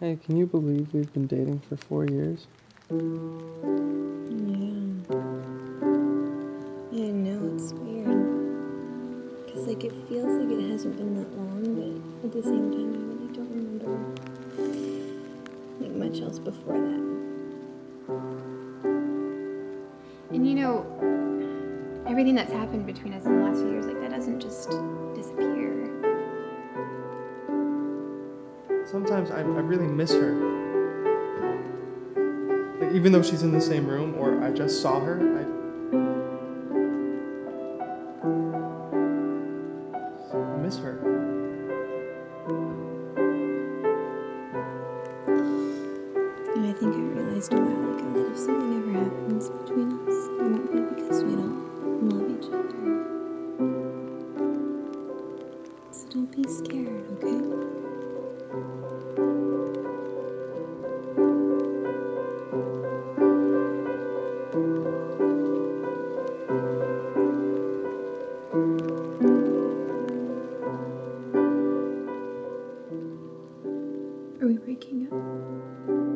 Hey, can you believe we've been dating for four years? Yeah. Yeah, I know, it's weird. Because, like, it feels like it hasn't been that long, but at the same time, I really don't remember, like, much else before that. And you know, everything that's happened between us in the last few years, like that doesn't just Sometimes I, I really miss her. Like, even though she's in the same room or I just saw her, I. Miss her. That I miss her. And are we breaking up?